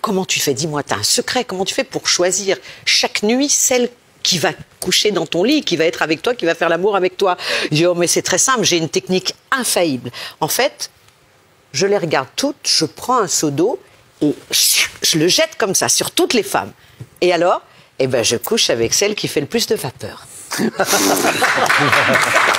Comment tu fais? Dis-moi, tu as un secret. Comment tu fais pour choisir chaque nuit celle qui va coucher dans ton lit, qui va être avec toi, qui va faire l'amour avec toi? Je dis, oh, mais c'est très simple, j'ai une technique infaillible. En fait, je les regarde toutes, je prends un seau d'eau et je le jette comme ça sur toutes les femmes. Et alors, eh ben, je couche avec celle qui fait le plus de vapeur.